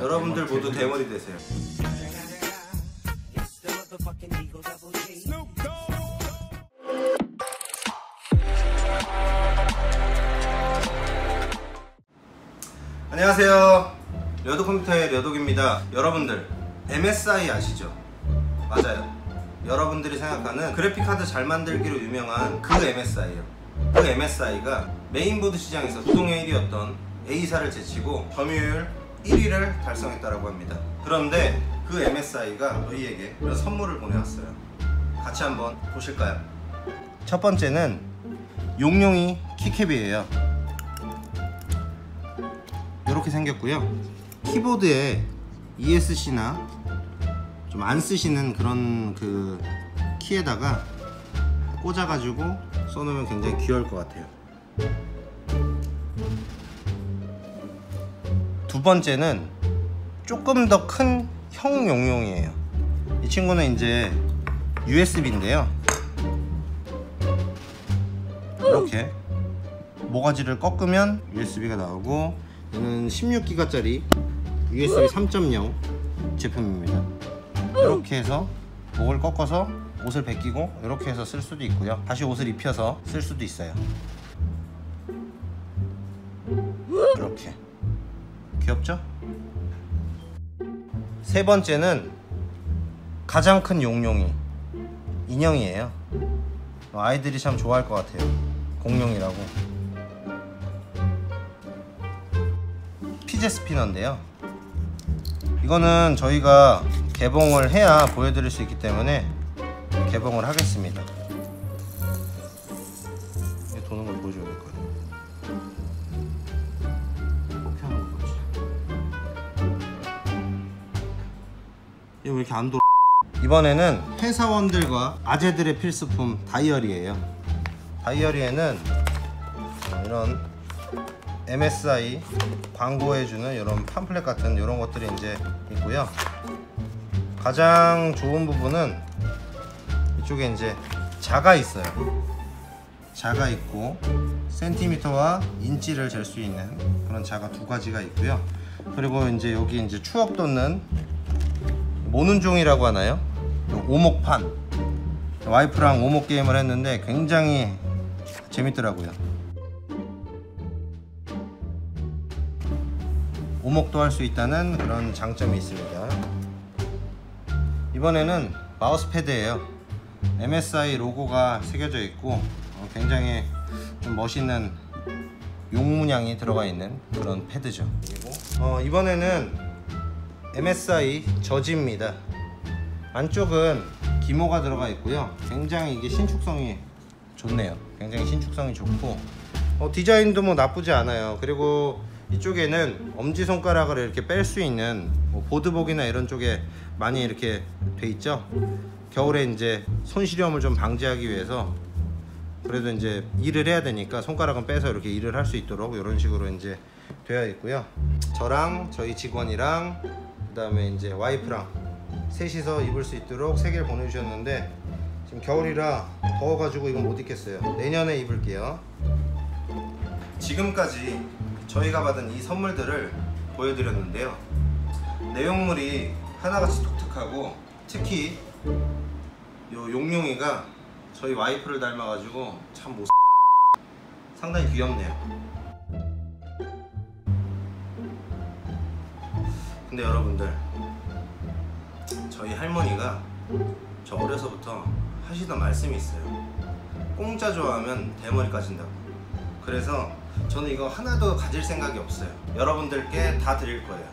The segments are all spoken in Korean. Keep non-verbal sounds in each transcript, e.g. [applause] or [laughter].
여러분들 모두 대머리 되세요. 안녕하세요. 려도 컴퓨터의 려독입니다. 여러분들 MSI 아시죠? 맞아요. 여러분들이 생각하는 그래픽 카드 잘 만들기로 유명한 그 MSI예요. 그 MSI가 메인보드 시장에서 부동의 1위였던 A사를 제치고 점유율 1위를 달성했다고 합니다. 그런데 그 MSI가 저희에게 이런 선물을 보내왔어요. 같이 한번 보실까요? 첫 번째는 용용이 키캡이에요. 이렇게 생겼고요. 키보드에 ESC나 좀 안 쓰시는 그런 그 키에다가 꽂아가지고 써놓으면 굉장히 귀여울 것 같아요. 두 번째는 조금 더 큰 형용용이에요. 이 친구는 이제 USB인데요. 이렇게 모가지를 꺾으면 USB가 나오고 얘는 16기가짜리 USB 3.0 제품입니다. 이렇게 해서 목을 꺾어서 옷을 벗기고 이렇게 해서 쓸 수도 있고요. 다시 옷을 입혀서 쓸 수도 있어요. 이렇게 귀엽죠? 세 번째는 가장 큰 용용이 인형이에요. 아이들이 참 좋아할 것 같아요. 공룡이라고. 피제 스피너인데요. 이거는 저희가 개봉을 해야 보여드릴 수 있기 때문에 개봉을 하겠습니다. 왜 이렇게 안 돌아? 이번에는 회사원들과 아재들의 필수품 다이어리예요. 다이어리에는 이런 MSI 광고해주는 이런 팜플렛 같은 이런 것들이 이제 있고요. 가장 좋은 부분은 이쪽에 이제 자가 있어요. 자가 있고 센티미터와 인치를 잴 수 있는 그런 자가 두 가지가 있고요. 그리고 이제 여기 이제 추억 돋는 모눈종이라고 하나요? 요 오목판 와이프랑 오목 게임을 했는데 굉장히 재밌더라고요. 오목도 할 수 있다는 그런 장점이 있습니다. 이번에는 마우스 패드예요. MSI 로고가 새겨져 있고 어, 굉장히 좀 멋있는 용문양이 들어가 있는 그런 패드죠. 그리고 어, 이번에는 MSI 저지입니다. 안쪽은 기모가 들어가 있고요. 굉장히 이게 신축성이 좋네요. 굉장히 신축성이 좋고 어, 디자인도 뭐 나쁘지 않아요. 그리고 이쪽에는 엄지 손가락을 이렇게 뺄 수 있는 뭐 보드복이나 이런 쪽에 많이 이렇게 돼 있죠. 겨울에 이제 손시려움을 좀 방지하기 위해서 그래도 이제 일을 해야 되니까 손가락은 빼서 이렇게 일을 할 수 있도록 이런 식으로 이제 되어 있고요. 저랑 저희 직원이랑 그 다음에 이제 와이프랑 셋이서 입을 수 있도록 세 개를 보내주셨는데 지금 겨울이라 더워가지고 이건 못 입겠어요. 내년에 입을게요. 지금까지 저희가 받은 이 선물들을 보여드렸는데요. 내용물이 하나같이 독특하고 특히 요 용용이가 저희 와이프를 닮아가지고 참 못. [laughs] 상당히 귀엽네요. 근데 여러분들 저희 할머니가 저 어려서부터 하시던 말씀이 있어요. 공짜 좋아하면 대머리 까진다고. 그래서 저는 이거 하나도 가질 생각이 없어요. 여러분들께 다 드릴 거예요.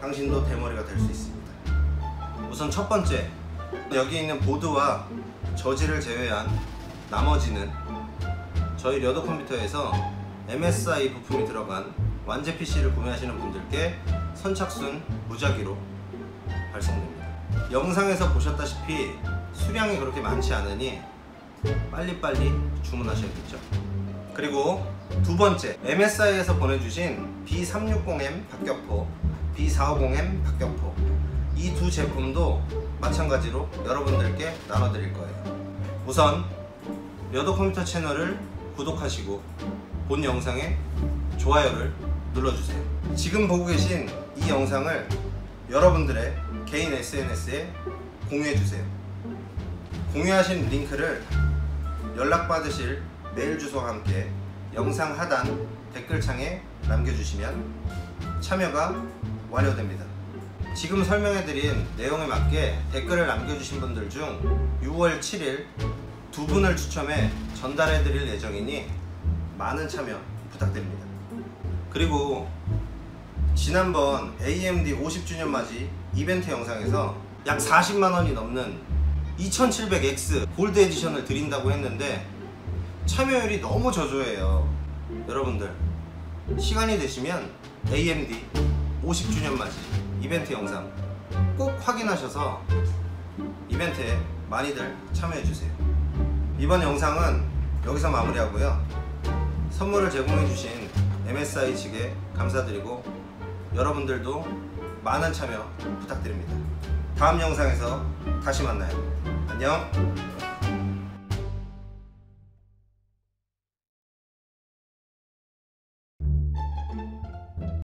당신도 대머리가 될 수 있습니다. 우선 첫 번째, 여기 있는 보드와 저지를 제외한 나머지는 저희 려더 컴퓨터에서 MSI 부품이 들어간 완제 PC를 구매하시는 분들께 선착순 무작위로 발송됩니다. 영상에서 보셨다시피 수량이 그렇게 많지 않으니 빨리빨리 주문하셔야겠죠. 그리고 두 번째, MSI에서 보내주신 B360M 박격포, B450M 박격포 이 두 제품도 마찬가지로 여러분들께 나눠드릴 거예요. 우선 여도 컴퓨터 채널을 구독하시고 본 영상에 좋아요를 눌러주세요. 지금 보고 계신 이 영상을 여러분들의 개인 SNS에 공유해 주세요. 공유하신 링크를 연락받으실 메일 주소와 함께 영상 하단 댓글창에 남겨주시면 참여가 완료됩니다. 지금 설명해드린 내용에 맞게 댓글을 남겨주신 분들 중 6월 7일 두 분을 추첨해 전달해드릴 예정이니 많은 참여 부탁드립니다. 그리고 지난번 AMD 50주년 맞이 이벤트 영상에서 약 40만 원이 넘는 2700X 골드 에디션을 드린다고 했는데 참여율이 너무 저조해요. 여러분들 시간이 되시면 AMD 50주년 맞이 이벤트 영상 꼭 확인하셔서 이벤트에 많이들 참여해 주세요. 이번 영상은 여기서 마무리하고요. 선물을 제공해 주신 MSI 측에 감사드리고 여러분들도 많은 참여 부탁드립니다. 다음 영상에서 다시 만나요. 안녕.